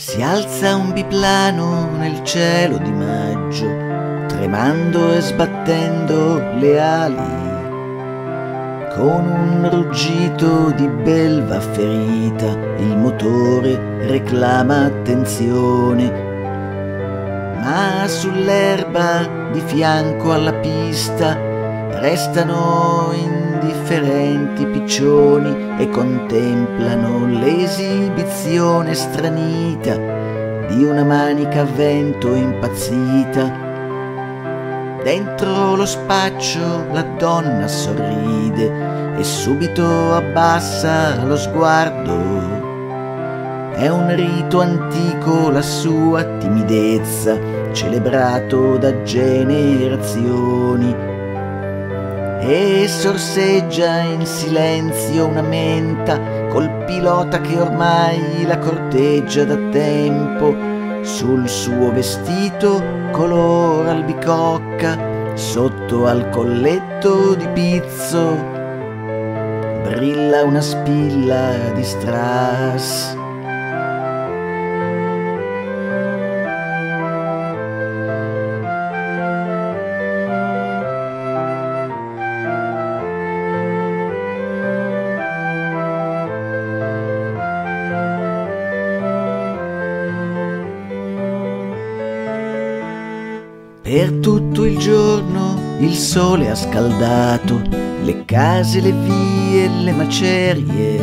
Si alza un biplano nel cielo di maggio, tremando e sbattendo le ali. Con un ruggito di belva ferita, il motore reclama attenzione. Ma sull'erba di fianco alla pista restano indifferenti piccioni e contemplano l'esibizione stranita di una manica a vento impazzita. Dentro lo spaccio la donna sorride e subito abbassa lo sguardo. È un rito antico la sua timidezza, celebrato da generazioni. E sorseggia in silenzio una menta col pilota che ormai la corteggia da tempo. Sul suo vestito color albicocca, sotto al colletto di pizzo, brilla una spilla di strass. Per tutto il giorno il sole ha scaldato le case, le vie, le macerie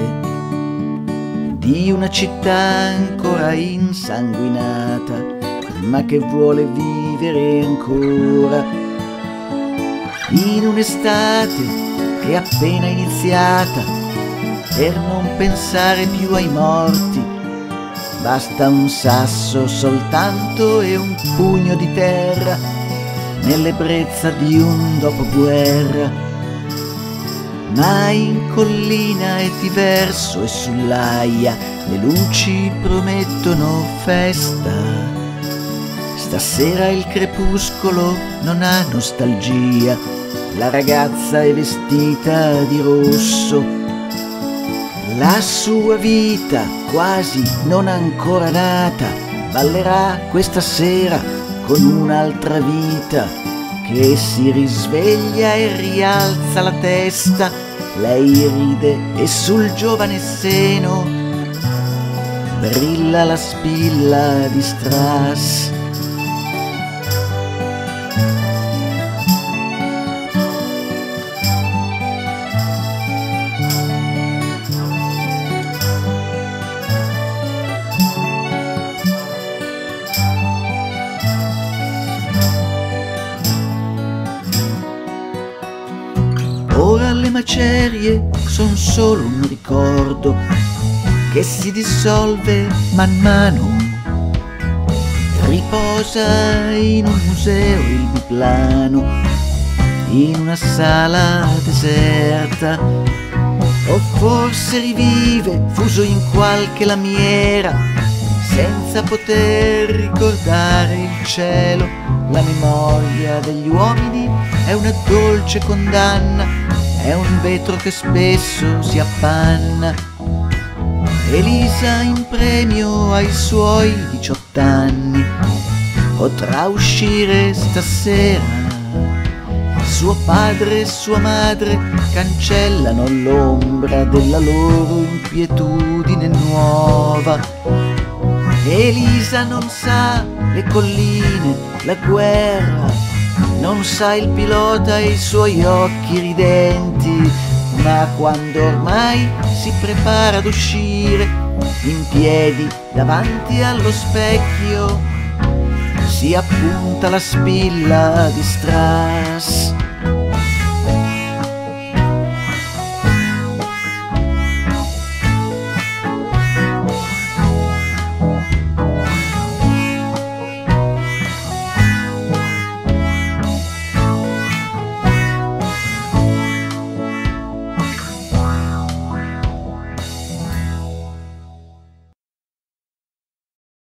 di una città ancora insanguinata, ma che vuole vivere ancora. In un'estate che è appena iniziata, per non pensare più ai morti, basta un sasso soltanto e un pugno di terra nell'ebbrezza di un dopoguerra. Ma in collina è diverso e sull'aia le luci promettono festa. Stasera il crepuscolo non ha nostalgia, la ragazza è vestita di rosso. La sua vita, quasi non ancora nata, ballerà questa sera con un'altra vita che si risveglia e rialza la testa, lei ride e sul giovane seno brilla la spilla di strass. Macerie son solo un ricordo che si dissolve man mano. Riposa in un museo il biplano, in una sala deserta, o forse rivive fuso in qualche lamiera, senza poter ricordare il cielo. La memoria degli uomini è una dolce condanna, è un vetro che spesso si appanna. Elisa in premio ai suoi 18 anni potrà uscire stasera. Suo padre e sua madre cancellano l'ombra della loro inquietudine nuova. Elisa non sa le colline, la guerra, non sa il pilota e i suoi occhi ridenti, ma quando ormai si prepara ad uscire in piedi davanti allo specchio, si appunta la spilla di strass.